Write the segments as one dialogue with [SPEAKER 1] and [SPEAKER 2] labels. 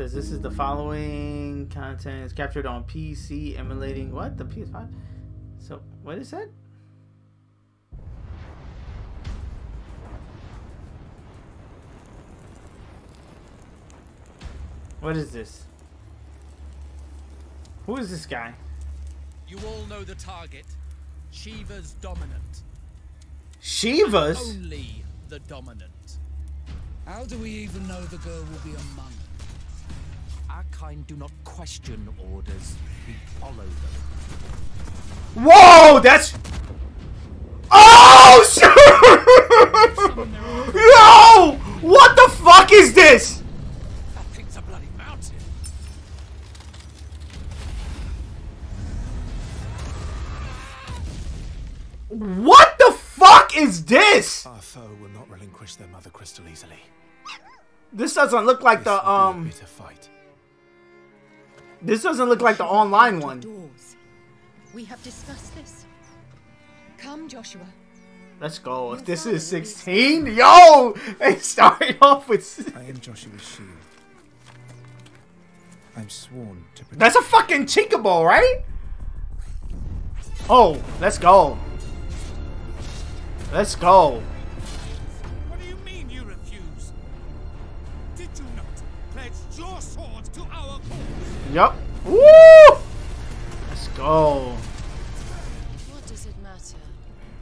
[SPEAKER 1] says this is the following content is captured on PC emulating what the PS5. So what is that? What is this? Who is this guy?
[SPEAKER 2] You all know the target. Shiva's dominant.
[SPEAKER 1] Shiva's?
[SPEAKER 2] Only the dominant.
[SPEAKER 3] How do we even know the girl will be among us?
[SPEAKER 2] Our kind do not question orders. We follow them.
[SPEAKER 1] Whoa, that's. Oh, shit! Yo! What the fuck is this?
[SPEAKER 2] That thing's a bloody mountain.
[SPEAKER 1] What the fuck is this?
[SPEAKER 4] Our foe will not relinquish their mother crystal easily.
[SPEAKER 1] This doesn't look like
[SPEAKER 4] This
[SPEAKER 1] the
[SPEAKER 4] will be
[SPEAKER 1] um.
[SPEAKER 4] Bitter fight.
[SPEAKER 1] This doesn't look like the online one.
[SPEAKER 5] Doors. We have discussed this. Come, Joshua.
[SPEAKER 1] Let's go. If this is 16, yo, they started off with.
[SPEAKER 4] I am Joshua's shield. I'm sworn to protect.
[SPEAKER 1] That's a fucking Chocobo, right? Oh, let's go. Let's go.
[SPEAKER 2] What do you mean you refuse? Did you not pledge your sword to our cause?
[SPEAKER 1] Yup. Woo! Let's go.
[SPEAKER 6] What does it matter?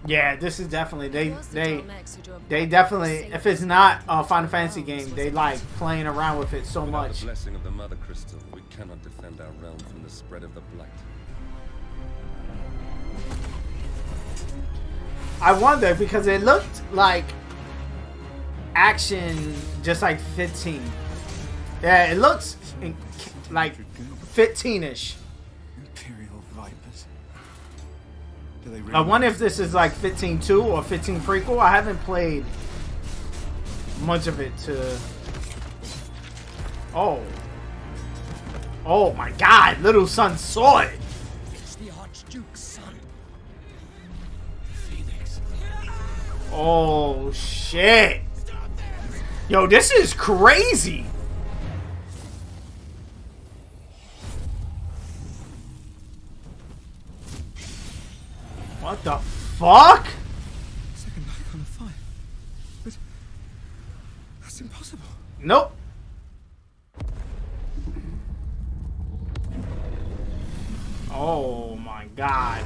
[SPEAKER 1] Yeah, this is definitely they
[SPEAKER 6] Was the
[SPEAKER 1] they
[SPEAKER 6] Dalmex who drove
[SPEAKER 1] they definitely if it's not a Final Fantasy game, they like playing around with it so much.
[SPEAKER 7] the blessing of the Mother Crystal, we cannot defend our realm from the spread of the Blight.
[SPEAKER 1] I wonder because it looked like action just like 15. Yeah, it looks in, like 15ish.
[SPEAKER 4] Imperial Vipers. Do they really
[SPEAKER 1] I wonder if this is like 15-2 or 15 prequel. I haven't played much of it to. Oh. Oh my God! Little son saw it.
[SPEAKER 2] It's the Archduke's son.
[SPEAKER 4] Phoenix.
[SPEAKER 1] Oh shit! Yo, this is crazy. Fuck?
[SPEAKER 4] Second Eikon of fire. But that's impossible.
[SPEAKER 1] Nope. Oh my god.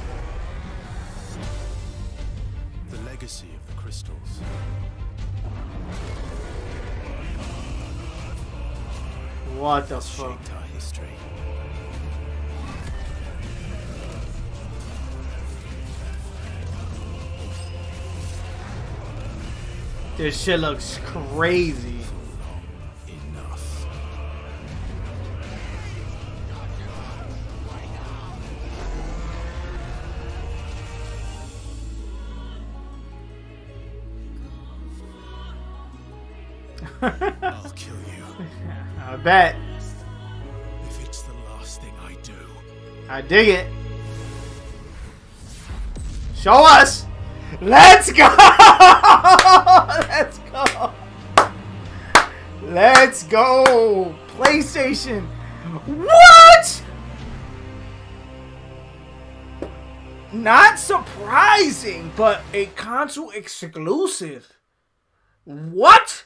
[SPEAKER 4] The legacy of the crystals.
[SPEAKER 1] What the fuck?
[SPEAKER 4] shaped our history.
[SPEAKER 1] This shit looks crazy.
[SPEAKER 4] I'll kill you
[SPEAKER 1] I bet.
[SPEAKER 4] if it's the last thing I do.
[SPEAKER 1] I dig it. Show us. Let's go. Let's go. Let's go. PlayStation. What? Not surprising, but a console exclusive. What?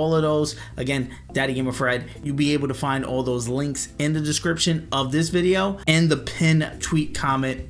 [SPEAKER 1] of those. Again, Daddy Gamer Fred. You'll be able to find all those links in the description of this video and the pin tweet comment